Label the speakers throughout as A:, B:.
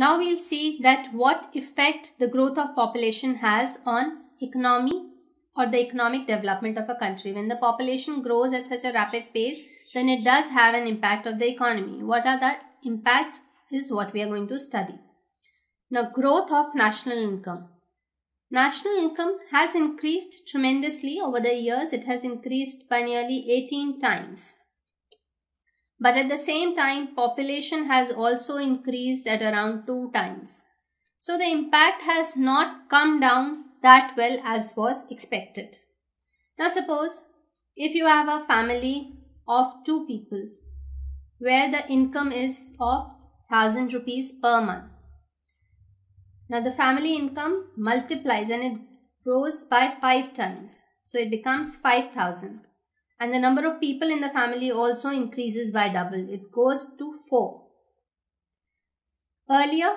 A: Now we'll see that what effect the growth of population has on economy or the economic development of a country. When the population grows at such a rapid pace, then it does have an impact of the economy. What are the impacts is what we are going to study. Now growth of national income. National income has increased tremendously over the years. It has increased by nearly 18 times. But at the same time, population has also increased at around 2 times. So the impact has not come down that well as was expected. Now suppose if you have a family of 2 people where the income is of 1000 rupees per month. Now the family income multiplies and it grows by 5 times. So it becomes 5000 and the number of people in the family also increases by double. It goes to 4. Earlier,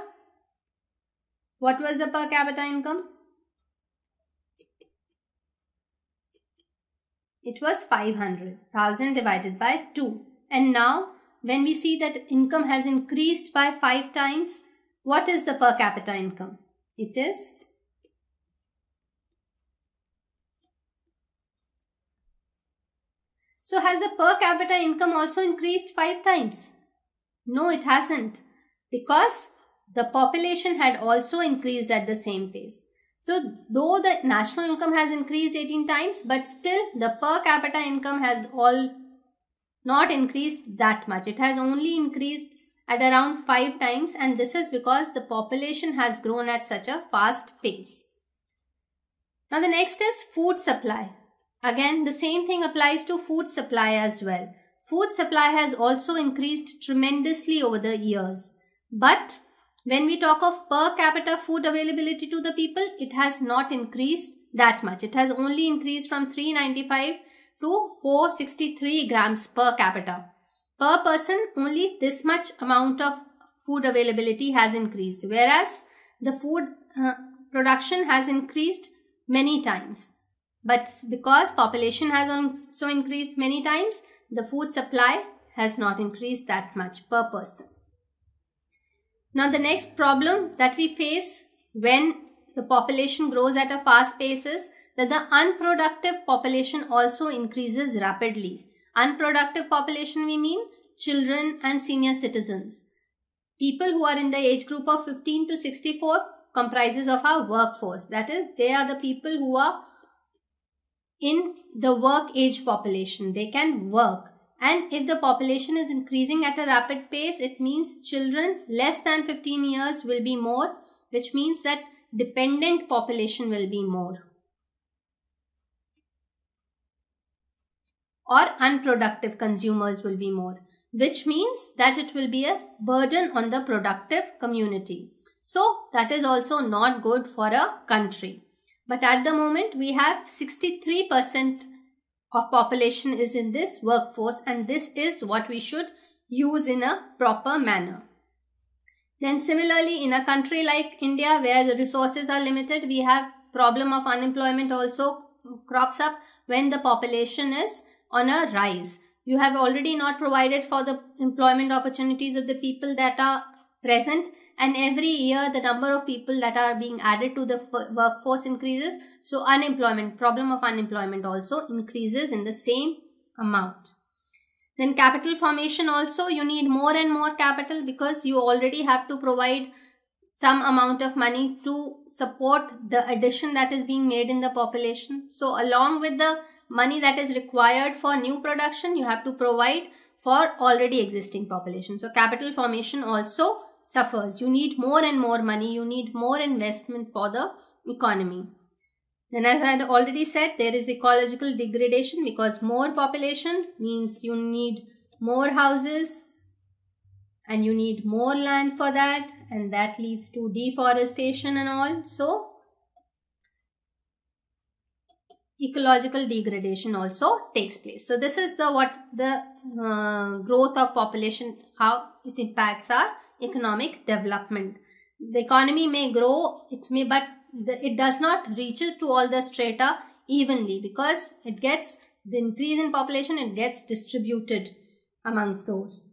A: what was the per capita income? It was 500, 1000 divided by 2. And now, when we see that income has increased by 5 times, what is the per capita income? It is So has the per capita income also increased 5 times? No, it hasn't because the population had also increased at the same pace. So though the national income has increased 18 times, but still the per capita income has all not increased that much. It has only increased at around 5 times and this is because the population has grown at such a fast pace. Now the next is food supply. Again, the same thing applies to food supply as well. Food supply has also increased tremendously over the years. But when we talk of per capita food availability to the people, it has not increased that much. It has only increased from 395 to 463 grams per capita. Per person, only this much amount of food availability has increased. Whereas the food uh, production has increased many times. But because population has also increased many times, the food supply has not increased that much per person. Now the next problem that we face when the population grows at a fast pace is that the unproductive population also increases rapidly. Unproductive population we mean children and senior citizens. People who are in the age group of 15 to 64 comprises of our workforce. That is, they are the people who are in the work age population. They can work. And if the population is increasing at a rapid pace, it means children less than 15 years will be more, which means that dependent population will be more. Or unproductive consumers will be more, which means that it will be a burden on the productive community. So that is also not good for a country. But at the moment, we have 63% of population is in this workforce and this is what we should use in a proper manner. Then similarly, in a country like India where the resources are limited, we have problem of unemployment also crops up when the population is on a rise. You have already not provided for the employment opportunities of the people that are present and every year the number of people that are being added to the workforce increases. So unemployment problem of unemployment also increases in the same amount. Then capital formation also you need more and more capital because you already have to provide some amount of money to support the addition that is being made in the population. So along with the money that is required for new production you have to provide for already existing population. So capital formation also suffers. You need more and more money. You need more investment for the economy. Then as I had already said, there is ecological degradation because more population means you need more houses and you need more land for that and that leads to deforestation and all. So, ecological degradation also takes place. So, this is the what the uh, growth of population, how it impacts our economic development. The economy may grow, it may, but the, it does not reaches to all the strata evenly because it gets the increase in population, it gets distributed amongst those.